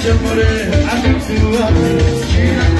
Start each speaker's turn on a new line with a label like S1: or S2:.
S1: I'm avec toi,